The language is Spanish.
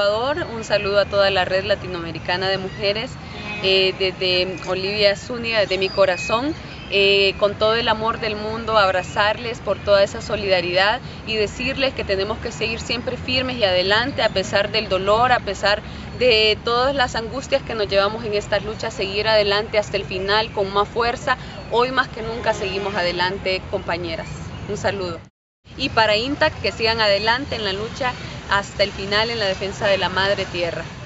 Un saludo a toda la red latinoamericana de mujeres, eh, desde Olivia Zúñiga, desde mi corazón. Eh, con todo el amor del mundo, abrazarles por toda esa solidaridad y decirles que tenemos que seguir siempre firmes y adelante a pesar del dolor, a pesar de todas las angustias que nos llevamos en estas luchas, seguir adelante hasta el final con más fuerza. Hoy más que nunca seguimos adelante, compañeras. Un saludo. Y para INTAC, que sigan adelante en la lucha hasta el final en la defensa de la madre tierra.